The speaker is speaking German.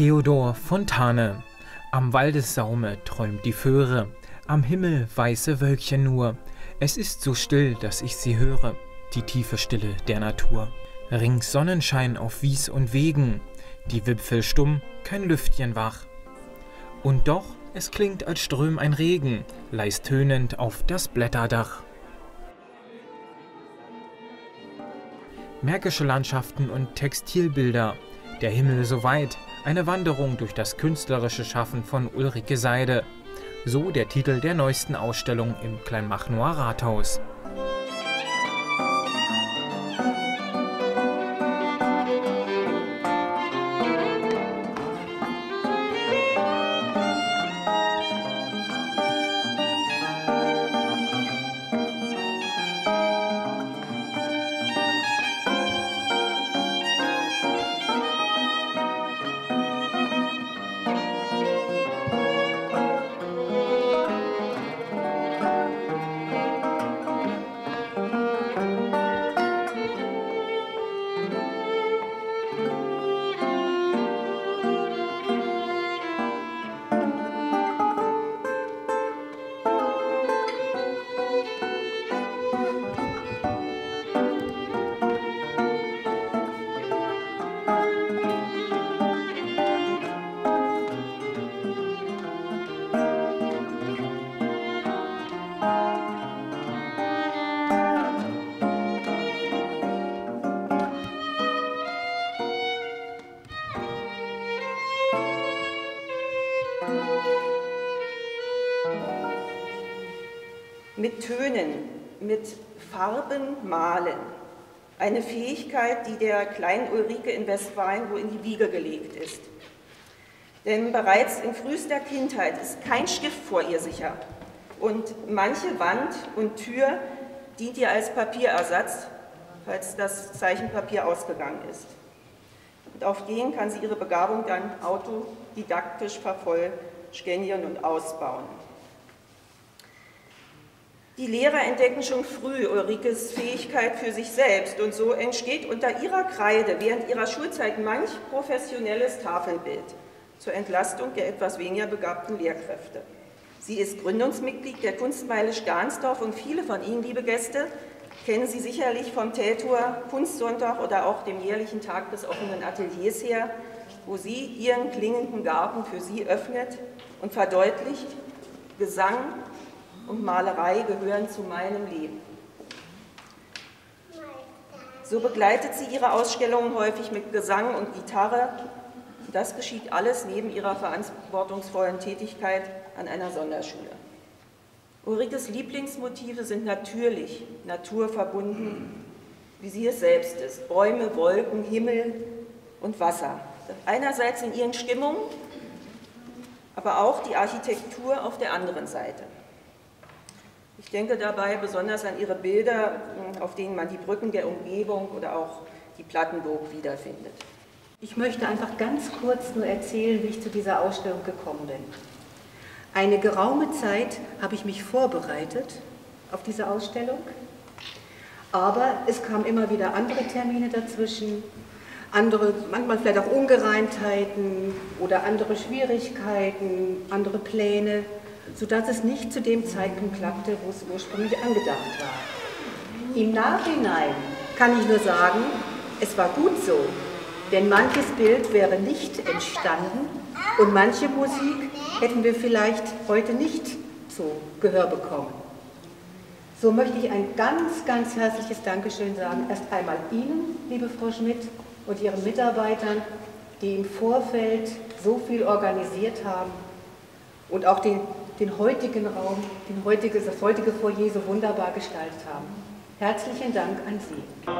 Theodor Fontane. Am Waldessaume träumt die Föhre, am Himmel weiße Wölkchen nur. Es ist so still, dass ich sie höre, die tiefe Stille der Natur. Rings Sonnenschein auf Wies und Wegen, die Wipfel stumm, kein Lüftchen wach. Und doch, es klingt, als ström ein Regen, leis tönend auf das Blätterdach. Märkische Landschaften und Textilbilder, der Himmel so weit, eine Wanderung durch das künstlerische Schaffen von Ulrike Seide. So der Titel der neuesten Ausstellung im Kleinmachnoer Rathaus. Mit Tönen, mit Farben malen. Eine Fähigkeit, die der kleinen Ulrike in Westfalen wohl in die Wiege gelegt ist. Denn bereits in frühester Kindheit ist kein Stift vor ihr sicher. Und manche Wand und Tür dient ihr als Papierersatz, falls das Zeichenpapier ausgegangen ist. Und auf den kann sie ihre Begabung dann autodidaktisch vervollständigen und ausbauen. Die Lehrer entdecken schon früh Ulrikes Fähigkeit für sich selbst und so entsteht unter ihrer Kreide während ihrer Schulzeit manch professionelles Tafelbild zur Entlastung der etwas weniger begabten Lehrkräfte. Sie ist Gründungsmitglied der Kunstmeile Stahnsdorf und viele von Ihnen, liebe Gäste, kennen Sie sicherlich vom Teltor Kunstsonntag oder auch dem jährlichen Tag des offenen Ateliers her, wo sie ihren klingenden Garten für Sie öffnet und verdeutlicht, Gesang und Malerei gehören zu meinem Leben. So begleitet sie ihre Ausstellungen häufig mit Gesang und Gitarre. Das geschieht alles neben ihrer verantwortungsvollen Tätigkeit an einer Sonderschule. Ulrikes Lieblingsmotive sind natürlich, naturverbunden, wie sie es selbst ist. Bäume, Wolken, Himmel und Wasser. Einerseits in ihren Stimmungen, aber auch die Architektur auf der anderen Seite. Ich denke dabei besonders an Ihre Bilder, auf denen man die Brücken der Umgebung oder auch die Plattenburg wiederfindet. Ich möchte einfach ganz kurz nur erzählen, wie ich zu dieser Ausstellung gekommen bin. Eine geraume Zeit habe ich mich vorbereitet auf diese Ausstellung, aber es kamen immer wieder andere Termine dazwischen, andere, manchmal vielleicht auch Ungereimtheiten oder andere Schwierigkeiten, andere Pläne sodass es nicht zu dem Zeitpunkt klappte, wo es ursprünglich angedacht war. Im Nachhinein kann ich nur sagen, es war gut so, denn manches Bild wäre nicht entstanden und manche Musik hätten wir vielleicht heute nicht zu Gehör bekommen. So möchte ich ein ganz, ganz herzliches Dankeschön sagen. Erst einmal Ihnen, liebe Frau Schmidt, und Ihren Mitarbeitern, die im Vorfeld so viel organisiert haben und auch den den heutigen Raum, den heutige, das heutige Foyer so wunderbar gestaltet haben. Herzlichen Dank an Sie.